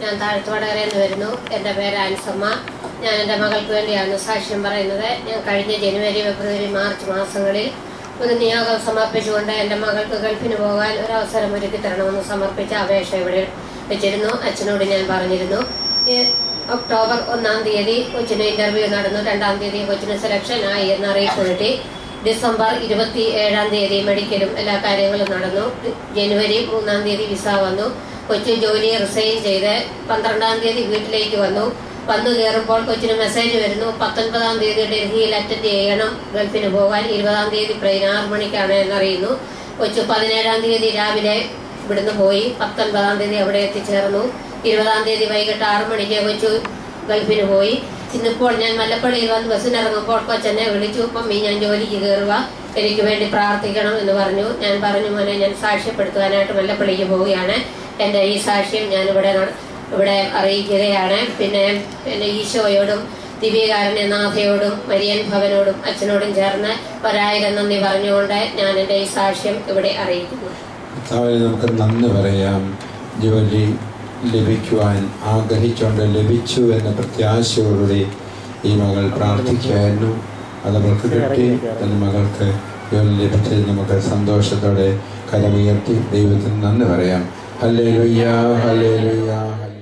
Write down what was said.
ഞാൻ താഴ്ത്തുവടകരയിൽ നിന്ന് വരുന്നു. എന്റെ പേര് ആൻസമ്മ. ഞാൻ എന്റെ മകൾക്ക് വേണ്ടിയാണ് സാക്ഷ്യം പറയുന്നത്. ഞാൻ കഴിഞ്ഞ ജനുവരി ഫെബ്രുവരി മാർച്ച് മാസങ്ങളിൽ ഒരു നിയോഗം സമർപ്പിച്ചുകൊണ്ട് എന്റെ മകൾക്ക് ഗൾഫിന് പോകാൻ ഒരു അവസരം ഒരുക്കി തരണമെന്ന് സമർപ്പിച്ച അപേക്ഷ ഇവിടെ വെച്ചിരുന്നു. അച്ഛനോട് ഞാൻ പറഞ്ഞിരുന്നു. ഒക്ടോബർ ഒന്നാം തീയതി കൊച്ചിന് ഇന്റർവ്യൂ നടന്നു. രണ്ടാം തീയതി കൊച്ചിന് സെലക്ഷൻ ആയി എന്ന് അറിയിപ്പ് കിട്ടി ഡിസംബർ ഇരുപത്തി ഏഴാം തീയതി മെഡിക്കലും എല്ലാ കാര്യങ്ങളും നടന്നു. ജനുവരി മൂന്നാം തീയതി വിസ വന്നു. കൊച്ചു ജോലി റിസൈൻ ചെയ്ത് പന്ത്രണ്ടാം തീയതി വീട്ടിലേക്ക് വന്നു. വന്നു കയറുമ്പോൾ കൊച്ചിന് മെസ്സേജ് വരുന്നു പത്തൊൻപതാം തീയതി ഡൽഹിയിൽ അറ്റൻഡ് ചെയ്യണം ഗൾഫിന് പോകാൻ ഇരുപതാം തീയതി ട്രെയിൻ ആറ് മണിക്കാണ് എന്നറിയുന്നു കൊച്ചു പതിനേഴാം തീയതി രാവിലെ ഇവിടുന്ന് പോയി പത്തൊൻപതാം തീയതി അവിടെ എത്തിച്ചേർന്നു. ഇരുപതാം തീയതി വൈകിട്ട് ആറ് മണിക്ക് കൊച്ചു ഗൾഫിന് പോയി. ഇന്നിപ്പോൾ ഞാൻ മല്ലപ്പള്ളിയിൽ വന്ന് ബസ്സിനിറങ്ങുമ്പോൾ കൊച്ചെന്നെ വിളിച്ചു മമ്മി ഞാൻ ജോലിക്ക് കയറുക എനിക്ക് വേണ്ടി പ്രാർത്ഥിക്കണം എന്ന് പറഞ്ഞു. ഞാൻ പറഞ്ഞു മോനെ ഞാൻ സാക്ഷ്യപ്പെടുത്തുവാനായിട്ട് മല്ലപ്പള്ളിക്ക് പോവുകയാണ്. എന്റെ ഈ സാക്ഷ്യം ഞാൻ ഇവിടെ അറിയിക്കുകയാണ്. പിന്നെ എന്റെ ഈശോയോടും ദിവ്യകാരുണ്യനാഥയോടും മരിയൻ ഭവനോടും അച്ഛനോടും ചേർന്ന് ഒരായിരം നന്ദി പറഞ്ഞുകൊണ്ട് ഞാൻ എന്റെ ഈ സാക്ഷ്യം ഇവിടെ അറിയിക്കുന്നു. നമുക്ക് നന്ദി പറയാം. ജോലി ലഭിക്കുവാൻ ആഗ്രഹിച്ചുകൊണ്ട് ലഭിച്ചു എന്ന പ്രത്യാശയോടുകൂടി ഈ മകൾ പ്രാർത്ഥിക്കുകയായിരുന്നു. അത് അവൾക്ക് കിട്ടി. തന്റെ മകൾക്ക് ജോലി ലഭിച്ചത് നമുക്ക് സന്തോഷത്തോടെ കരമുയർത്തി ദൈവത്തിന് നന്ദി പറയാം. Hallelujah, hallelujah.